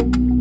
you